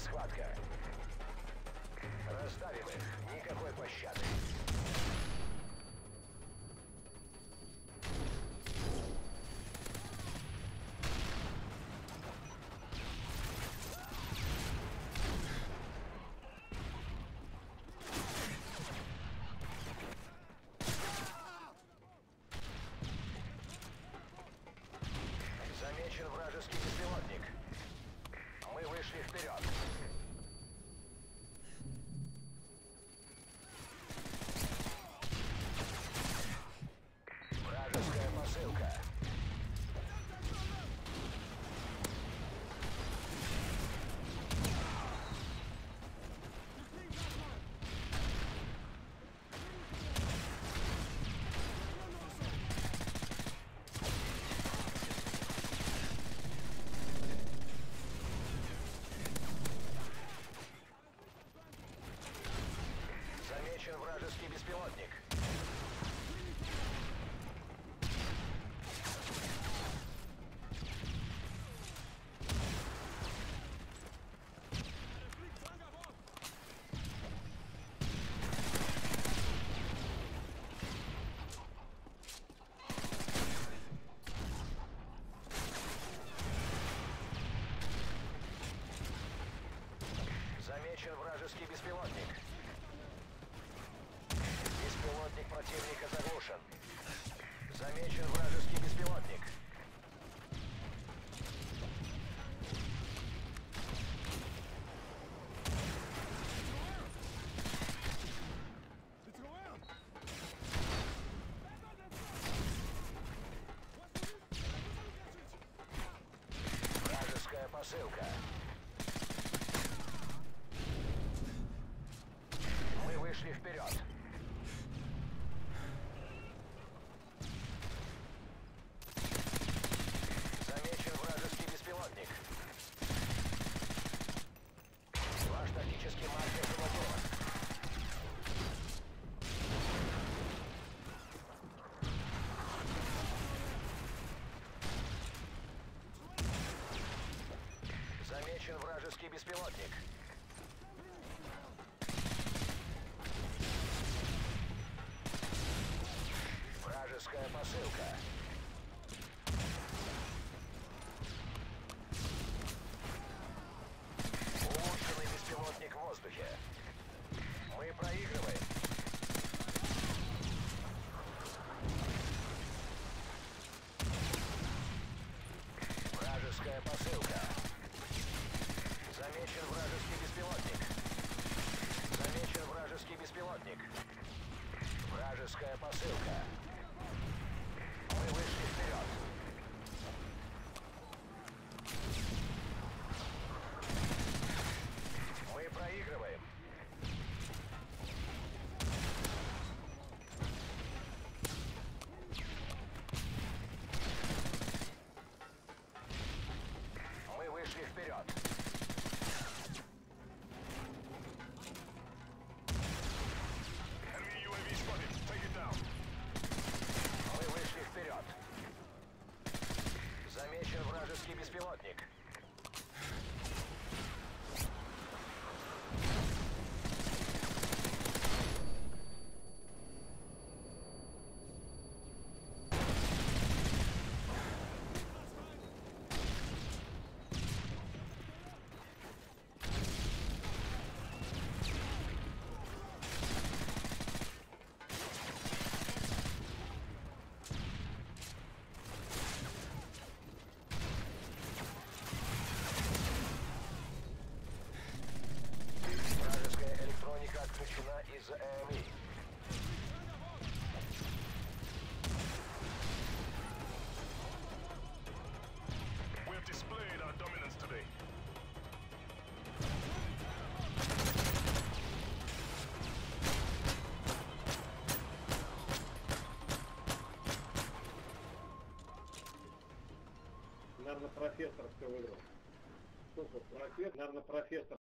схватка. Раздавим их. Никакой пощады. Замечен вражеский беспилотник. Мы вышли вперед. Замечен вражеский беспилотник. Замечен вражеский беспилотник. Противника заглушен. Замечен вражеский беспилотник. Беспилотник. наверное, профессор все выиграл. Что профессор, наверное, профессор.